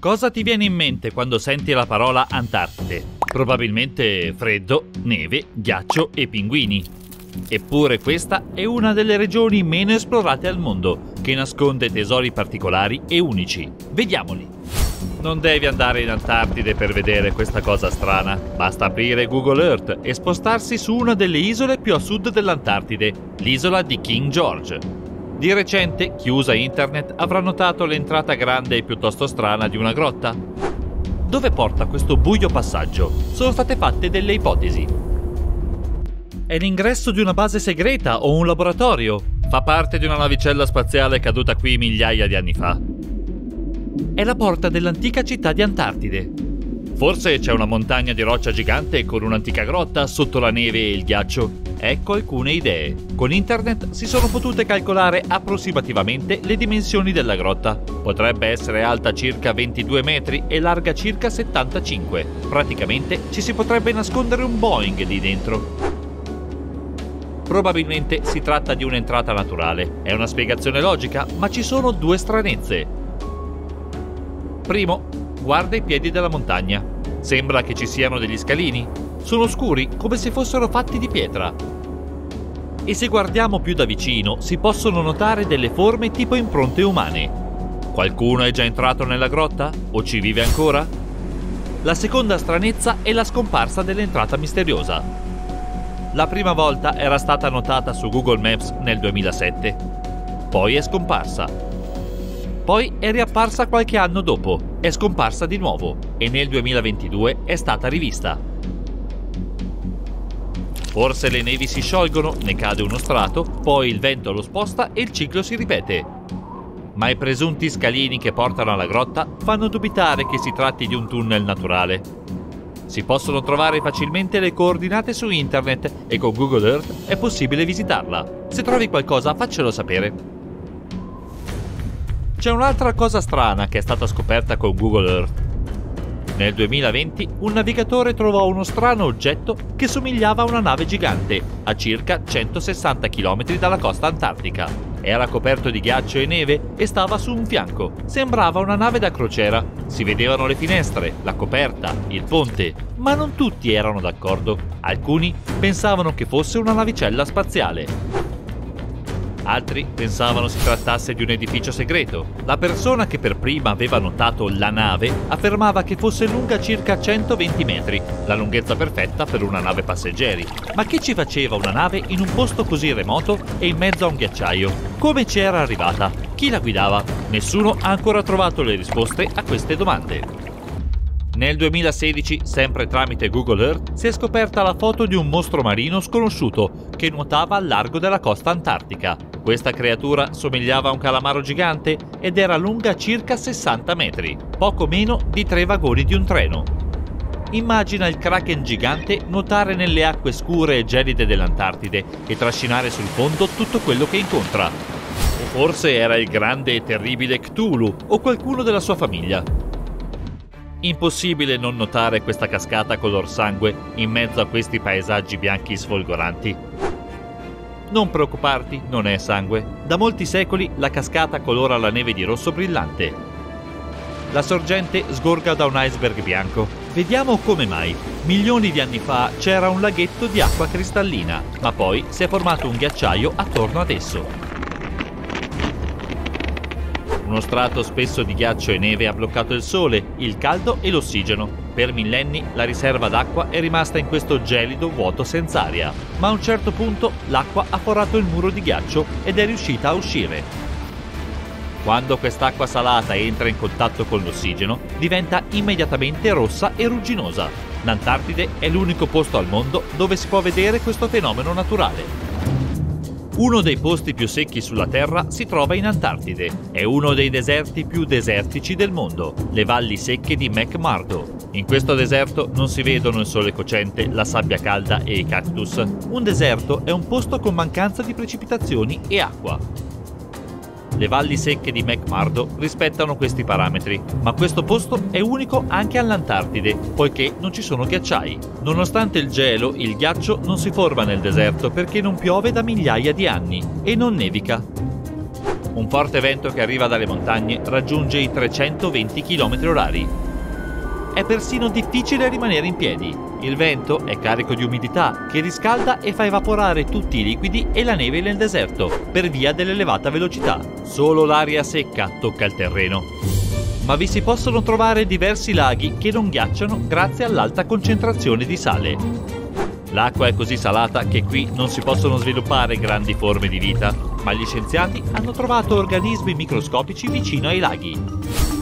Cosa ti viene in mente quando senti la parola Antartide? Probabilmente freddo, neve, ghiaccio e pinguini. Eppure questa è una delle regioni meno esplorate al mondo, che nasconde tesori particolari e unici. Vediamoli. Non devi andare in Antartide per vedere questa cosa strana. Basta aprire Google Earth e spostarsi su una delle isole più a sud dell'Antartide, l'isola di King George. Di recente chi usa internet avrà notato l'entrata grande e piuttosto strana di una grotta. Dove porta questo buio passaggio? Sono state fatte delle ipotesi. È l'ingresso di una base segreta o un laboratorio? Fa parte di una navicella spaziale caduta qui migliaia di anni fa. È la porta dell'antica città di Antartide. Forse c'è una montagna di roccia gigante con un'antica grotta sotto la neve e il ghiaccio. Ecco alcune idee. Con internet si sono potute calcolare approssimativamente le dimensioni della grotta. Potrebbe essere alta circa 22 metri e larga circa 75. Praticamente ci si potrebbe nascondere un Boeing lì dentro. Probabilmente si tratta di un'entrata naturale. È una spiegazione logica, ma ci sono due stranezze. Primo, guarda i piedi della montagna. Sembra che ci siano degli scalini. Sono scuri, come se fossero fatti di pietra. E se guardiamo più da vicino, si possono notare delle forme tipo impronte umane. Qualcuno è già entrato nella grotta? O ci vive ancora? La seconda stranezza è la scomparsa dell'entrata misteriosa. La prima volta era stata notata su Google Maps nel 2007. Poi è scomparsa. Poi è riapparsa qualche anno dopo, è scomparsa di nuovo e nel 2022 è stata rivista. Forse le nevi si sciolgono, ne cade uno strato, poi il vento lo sposta e il ciclo si ripete. Ma i presunti scalini che portano alla grotta fanno dubitare che si tratti di un tunnel naturale. Si possono trovare facilmente le coordinate su internet e con Google Earth è possibile visitarla. Se trovi qualcosa faccelo sapere. C'è un'altra cosa strana che è stata scoperta con Google Earth. Nel 2020 un navigatore trovò uno strano oggetto che somigliava a una nave gigante, a circa 160 km dalla costa antartica. Era coperto di ghiaccio e neve e stava su un fianco. Sembrava una nave da crociera. Si vedevano le finestre, la coperta, il ponte, ma non tutti erano d'accordo. Alcuni pensavano che fosse una navicella spaziale. Altri pensavano si trattasse di un edificio segreto. La persona che per prima aveva notato la nave affermava che fosse lunga circa 120 metri, la lunghezza perfetta per una nave passeggeri. Ma che ci faceva una nave in un posto così remoto e in mezzo a un ghiacciaio? Come ci era arrivata? Chi la guidava? Nessuno ha ancora trovato le risposte a queste domande. Nel 2016, sempre tramite Google Earth, si è scoperta la foto di un mostro marino sconosciuto che nuotava al largo della costa antartica. Questa creatura somigliava a un calamaro gigante ed era lunga circa 60 metri, poco meno di tre vagoni di un treno. Immagina il kraken gigante nuotare nelle acque scure e gelide dell'Antartide e trascinare sul fondo tutto quello che incontra. O forse era il grande e terribile Cthulhu o qualcuno della sua famiglia. Impossibile non notare questa cascata color sangue in mezzo a questi paesaggi bianchi sfolgoranti. Non preoccuparti, non è sangue. Da molti secoli la cascata colora la neve di rosso brillante. La sorgente sgorga da un iceberg bianco. Vediamo come mai. Milioni di anni fa c'era un laghetto di acqua cristallina, ma poi si è formato un ghiacciaio attorno ad esso. Uno strato spesso di ghiaccio e neve ha bloccato il sole, il caldo e l'ossigeno. Per millenni la riserva d'acqua è rimasta in questo gelido vuoto senza aria, ma a un certo punto l'acqua ha forato il muro di ghiaccio ed è riuscita a uscire. Quando quest'acqua salata entra in contatto con l'ossigeno, diventa immediatamente rossa e rugginosa. L'Antartide è l'unico posto al mondo dove si può vedere questo fenomeno naturale. Uno dei posti più secchi sulla Terra si trova in Antartide. È uno dei deserti più desertici del mondo, le valli secche di McMurdo. In questo deserto non si vedono il sole cocente, la sabbia calda e i cactus. Un deserto è un posto con mancanza di precipitazioni e acqua. Le valli secche di McMurdo rispettano questi parametri, ma questo posto è unico anche all'Antartide, poiché non ci sono ghiacciai. Nonostante il gelo, il ghiaccio non si forma nel deserto perché non piove da migliaia di anni e non nevica. Un forte vento che arriva dalle montagne raggiunge i 320 km h È persino difficile rimanere in piedi. Il vento è carico di umidità che riscalda e fa evaporare tutti i liquidi e la neve nel deserto per via dell'elevata velocità. Solo l'aria secca tocca il terreno. Ma vi si possono trovare diversi laghi che non ghiacciano grazie all'alta concentrazione di sale. L'acqua è così salata che qui non si possono sviluppare grandi forme di vita, ma gli scienziati hanno trovato organismi microscopici vicino ai laghi.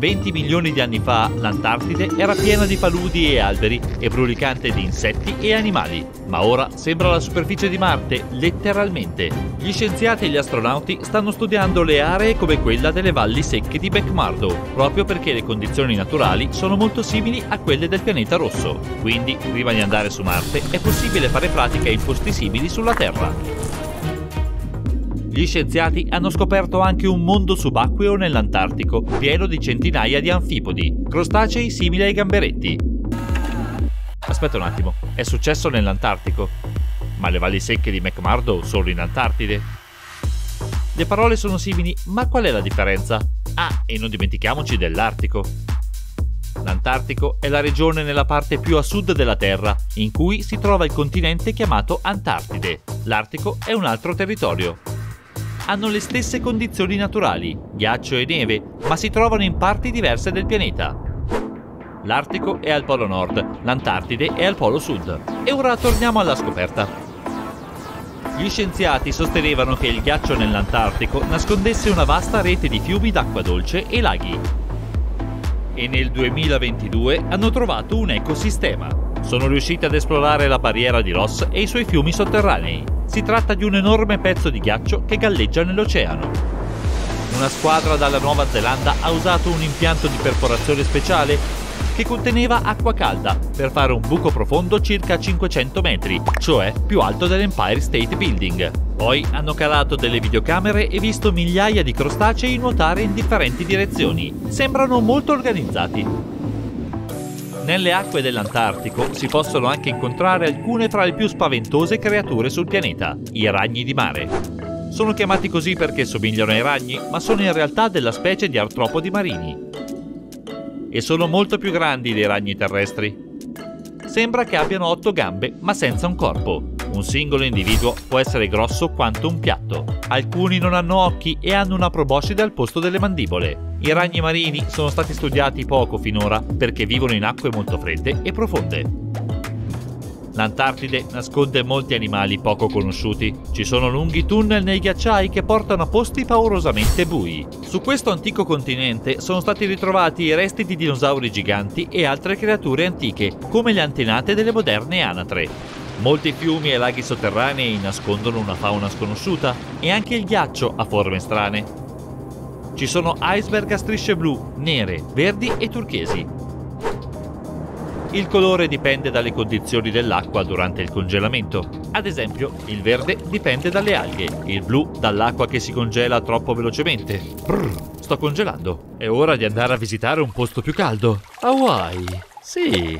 20 milioni di anni fa l'Antartide era piena di paludi e alberi e brulicante di insetti e animali, ma ora sembra la superficie di Marte, letteralmente. Gli scienziati e gli astronauti stanno studiando le aree come quella delle valli secche di McMurdo, proprio perché le condizioni naturali sono molto simili a quelle del pianeta rosso. Quindi, prima di andare su Marte, è possibile fare pratica in posti simili sulla Terra. Gli scienziati hanno scoperto anche un mondo subacqueo nell'Antartico, pieno di centinaia di anfipodi, crostacei simili ai gamberetti. Aspetta un attimo, è successo nell'Antartico? Ma le valli secche di McMurdo sono in Antartide? Le parole sono simili, ma qual è la differenza? Ah, e non dimentichiamoci dell'Artico. L'Antartico è la regione nella parte più a sud della Terra, in cui si trova il continente chiamato Antartide. L'Artico è un altro territorio hanno le stesse condizioni naturali, ghiaccio e neve, ma si trovano in parti diverse del pianeta. L'Artico è al polo nord, l'Antartide è al polo sud. E ora torniamo alla scoperta. Gli scienziati sostenevano che il ghiaccio nell'Antartico nascondesse una vasta rete di fiumi d'acqua dolce e laghi. E nel 2022 hanno trovato un ecosistema. Sono riusciti ad esplorare la barriera di Ross e i suoi fiumi sotterranei. Si tratta di un enorme pezzo di ghiaccio che galleggia nell'oceano. Una squadra dalla Nuova Zelanda ha usato un impianto di perforazione speciale che conteneva acqua calda per fare un buco profondo circa 500 metri, cioè più alto dell'Empire State Building. Poi hanno calato delle videocamere e visto migliaia di crostacei nuotare in differenti direzioni. Sembrano molto organizzati. Nelle acque dell'Antartico si possono anche incontrare alcune tra le più spaventose creature sul pianeta, i ragni di mare. Sono chiamati così perché somigliano ai ragni, ma sono in realtà della specie di artropodi marini. E sono molto più grandi dei ragni terrestri. Sembra che abbiano otto gambe, ma senza un corpo. Un singolo individuo può essere grosso quanto un piatto. Alcuni non hanno occhi e hanno una proboscide al posto delle mandibole. I ragni marini sono stati studiati poco finora perché vivono in acque molto fredde e profonde. L'Antartide nasconde molti animali poco conosciuti. Ci sono lunghi tunnel nei ghiacciai che portano a posti paurosamente bui. Su questo antico continente sono stati ritrovati i resti di dinosauri giganti e altre creature antiche, come le antenate delle moderne anatre. Molti fiumi e laghi sotterranei nascondono una fauna sconosciuta e anche il ghiaccio ha forme strane. Ci sono iceberg a strisce blu, nere, verdi e turchesi. Il colore dipende dalle condizioni dell'acqua durante il congelamento. Ad esempio, il verde dipende dalle alghe, il blu dall'acqua che si congela troppo velocemente. Brr, sto congelando. È ora di andare a visitare un posto più caldo. Hawaii. Sì.